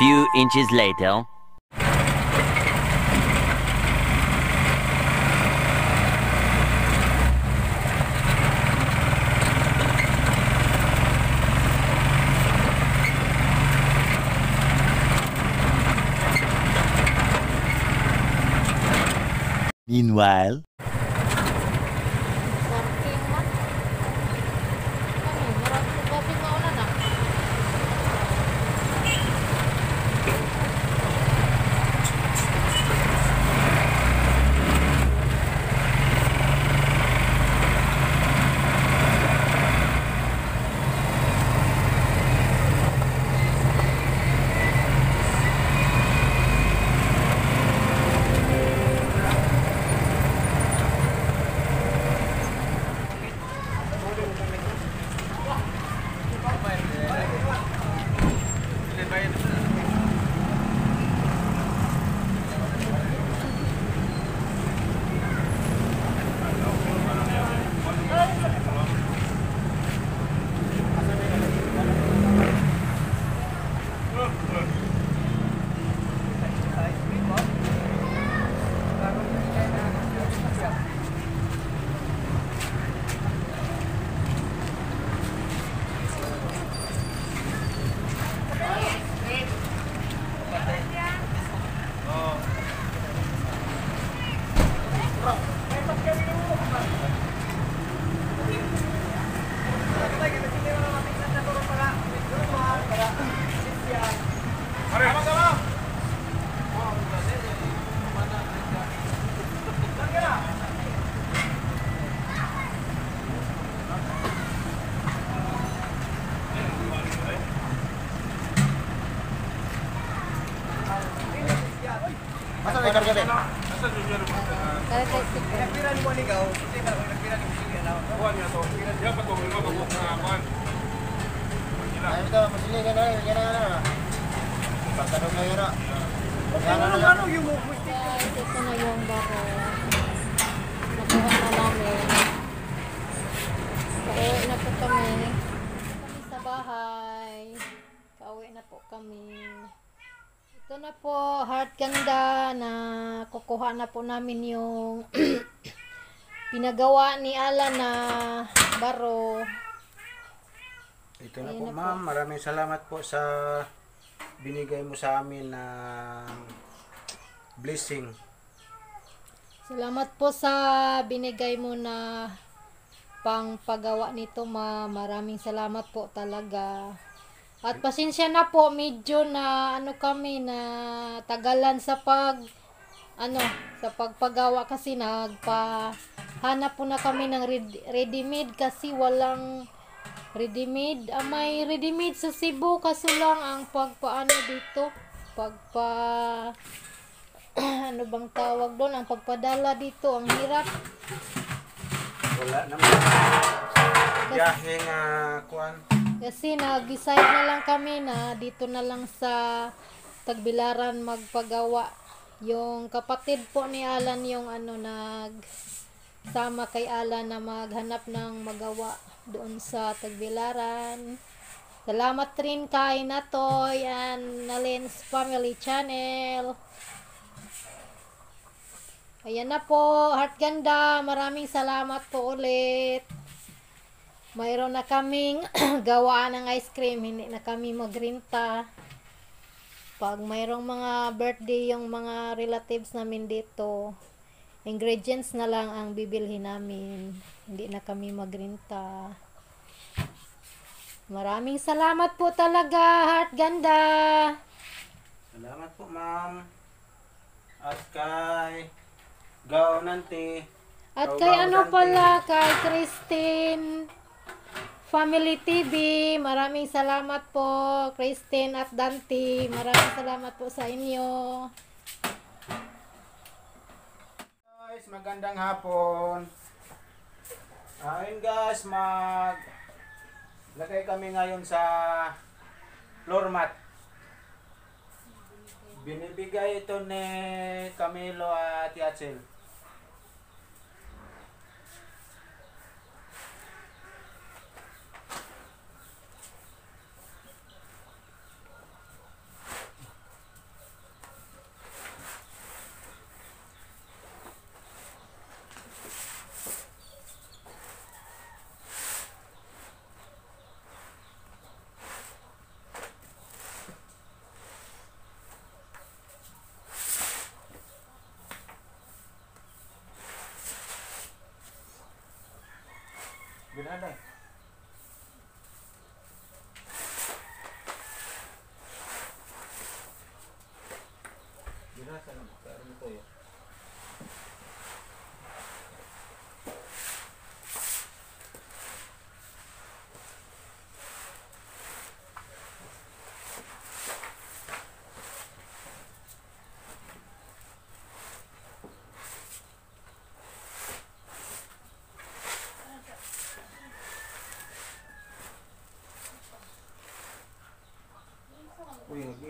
few inches later. Meanwhile, karga din? Kaya kay Steve. Nagpiran mo ni Gaw, hindi ka nagpiran ni Sige na. Ay, ito, masili ka na yan na na. Pagtanong na yun. Pagkano na mo ito na yung baro. Nakuha na namin. Pauwi na po sa bahay. Pauwi na po kami. Ito na po, heart ganda na kukuha na po namin yung pinagawa ni Alan na baro. Ito na Ayun po na ma'am, maraming salamat po sa binigay mo sa amin na blessing. Salamat po sa binigay mo na pangpagawa nito ma. Maraming salamat po talaga. At pasensya na po, medyo na ano kami na tagalan sa pag ano, sa pagpagawa kasi nagpa hanap po na kami ng ready- ready-made kasi walang ready-made. Ah, may ready-made sa Cebu kaso lang ang pagpaano dito, pagpa ano bang tawag doon, ang pagpadala dito, ang hirap. Wala naman. Biyahe nga kuan. Kasi nag-decide na lang kami na dito na lang sa Tagbilaran magpagawa. Yung kapatid po ni Alan yung ano nag sama kay Alan na maghanap ng magawa doon sa Tagbilaran. Salamat rin kay Natoy and Nalin's Family Channel. Ayan na po, Heart Ganda. Maraming salamat po ulit. Mayroon na kaming gawaan ng ice cream. Hindi na kami magrinta. Pag mayroong mga birthday yung mga relatives namin dito, ingredients na lang ang bibilhin namin. Hindi na kami magrinta. Maraming salamat po talaga, Heart Ganda. Salamat po, ma'am. At kay Gao Nante. At kay ano pala, kay Christine Family TV, maraming salamat po, Christine at Dante. Maraming salamat po sa inyo. Guys, magandang hapon. Ayun guys, mag lagay kami ngayon sa floor mat. Binibigay ito ni Camilo at Yatsil. Another.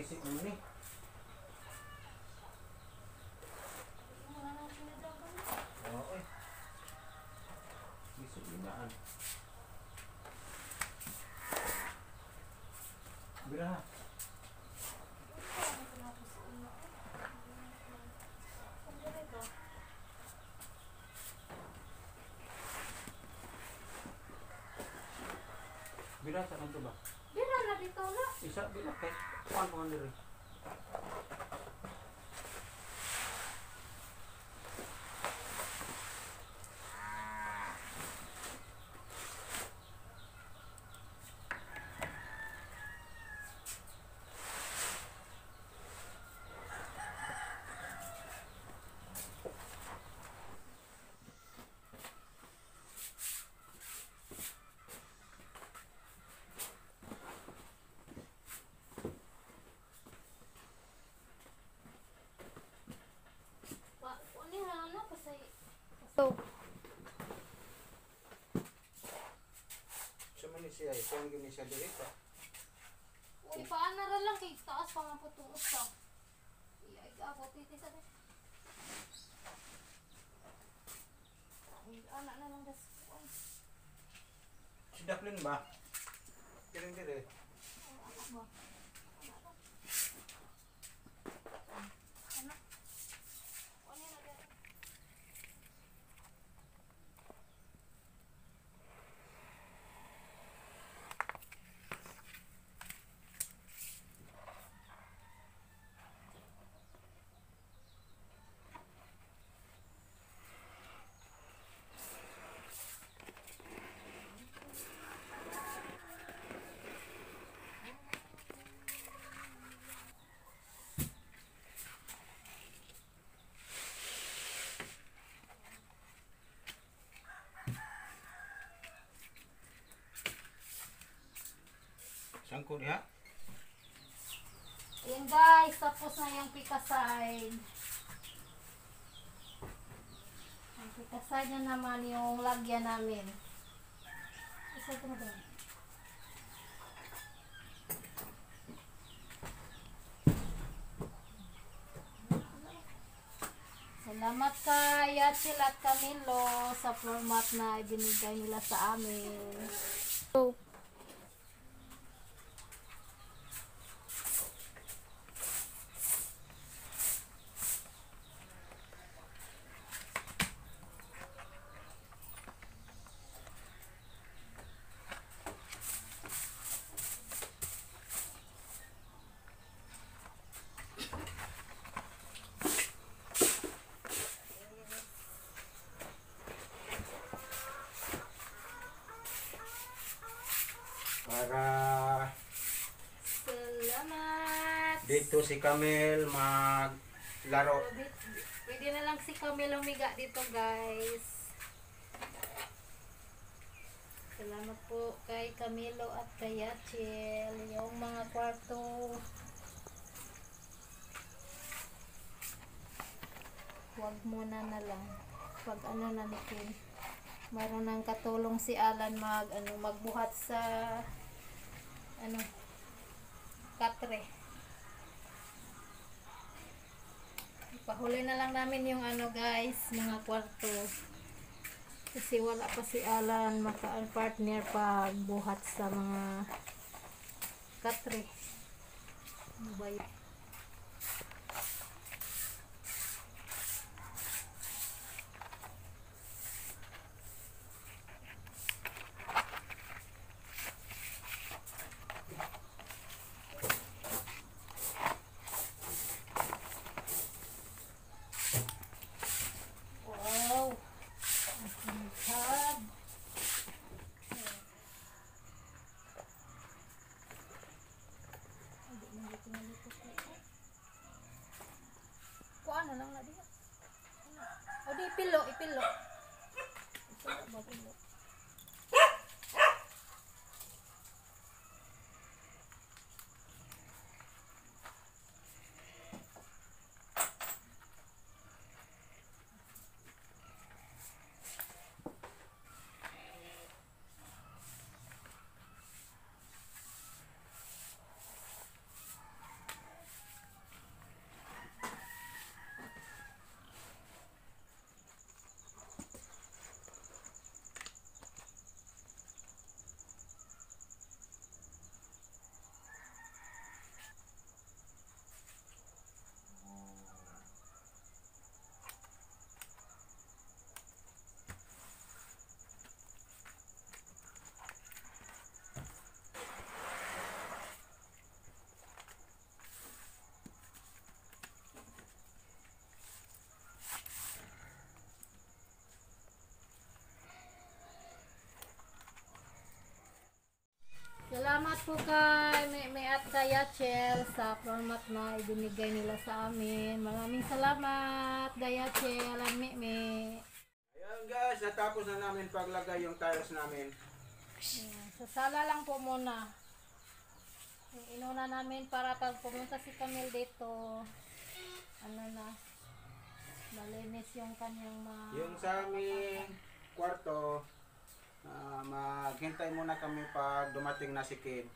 Nag-isip mo ni. Oo eh. Isip mo na ah. Bila ha. Bila sa kanto ba? Bira na dito na. Isa bila kay kuan mo diri. So, Sa man ni siya, diri pa. uy, paana ra lang kay taas pa tuos ka. Iyay ka po titi sa de. Anak na lang das. Uy, Si Daplin ba? Kiring diri. anak ba? Anak ba? Anak. Ano na dere? Sangko diha. Ayan guys, tapos na yung pikaside. Ang pikaside na naman yung lagyan namin. Isa ito na ba? Salamat kay Yachil at Camilo sa floor mat na ibinigay nila sa amin. Dito si Camel maglaro. Pwede na lang si Camille umiga dito guys. Salamat po kay Camilo at kay Yachel. Yung mga kwarto. Huwag muna na lang. Pag ano na natin. Mayroon ng katulong si Alan mag ano magbuhat sa ano katre. Pahuli na lang namin yung ano guys, mga kwarto. Kasi wala pa si Alan maka-partner pag buhat sa mga katre. Ano ba? pillow. Po kay may, may at kay Yachel sa format na ibinigay nila sa amin. Maraming salamat, Dayachel and Mimi. Ayan guys, natapos na namin paglagay yung tiles namin. Ayan, Sa sala lang po muna. Inuna namin para pag pumunta si Camille dito, ano na, malinis yung kanyang mga... Yung sa aming kwarto, ah, maghintay muna kami pag dumating na si Kim.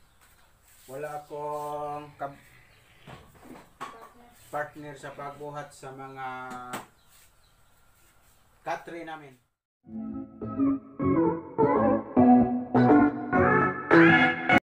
Wala akong partner sa pagbuhat sa mga katre namin.